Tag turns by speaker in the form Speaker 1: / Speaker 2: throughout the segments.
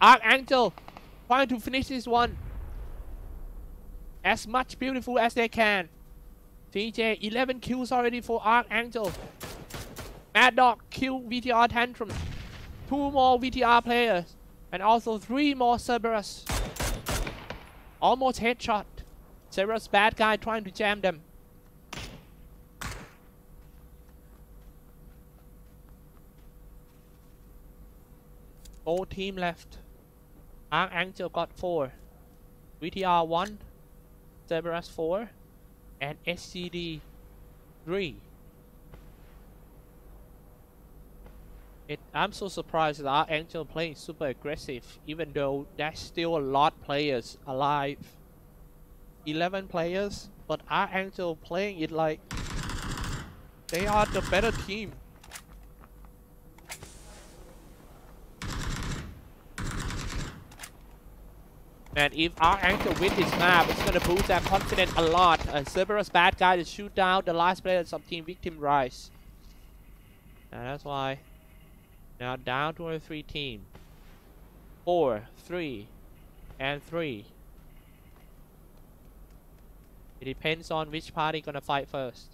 Speaker 1: ArkAngel trying to finish this one as much beautiful as they can. TJ 11 kills already for ArkAngel. Mad Dog kill VTR Tantrum. Two more VTR players. And also three more Cerberus. Almost headshot. Cerberus bad guy trying to jam them. Four team left. ArkAngel got four. VTR one. Cerberus four. And SGD three. It, I'm so surprised that ArkAngel playing super aggressive, even though there's still a lot players alive. 11 players, but ArkAngel playing it like they are the better team. And if ArkAngel win this map, it's gonna boost their confidence a lot. Uh, Cerberus bad guy to shoot down the last player of team victim rise. And that's why now down to a three team. Four, three, and three. It depends on which party gonna fight first.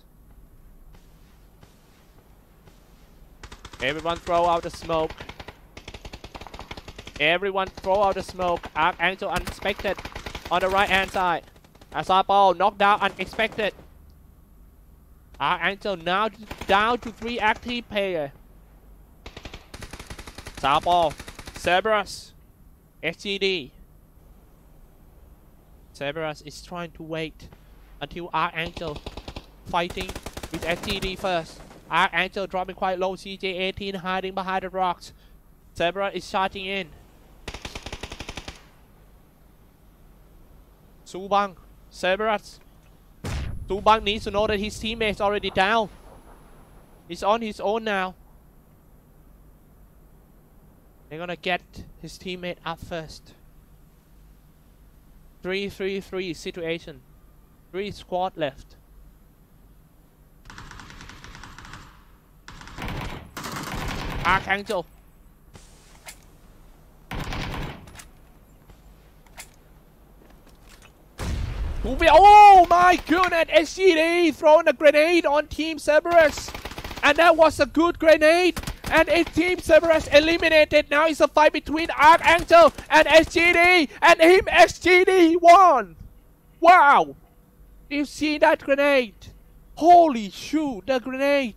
Speaker 1: Everyone throw out the smoke. Everyone throw out the smoke. Uh, ArkAngel unexpected on the right hand side. Asapal knocked down unexpected. Uh, ArkAngel now down to three active player. Sapau, Cerberus, SGD. Cerberus is trying to wait until ArkAngel fighting with SGD first. ArkAngel dropping quite low, CJ18 hiding behind the rocks. Cerberus is charging in. Subang, Cerberus. Subang needs to know that his teammate's already down. He's on his own now. They're gonna get his teammate up first. 3-3-3 situation. Three squad left. ArkAngel. Oh my goodness! SGD throwing a grenade on Team Cerberus. And that was a good grenade. And a Team Cerberus eliminated. Now it's a fight between ArkAngel and SGD. And him SGD won. Wow. You see that grenade? Holy shoot, the grenade.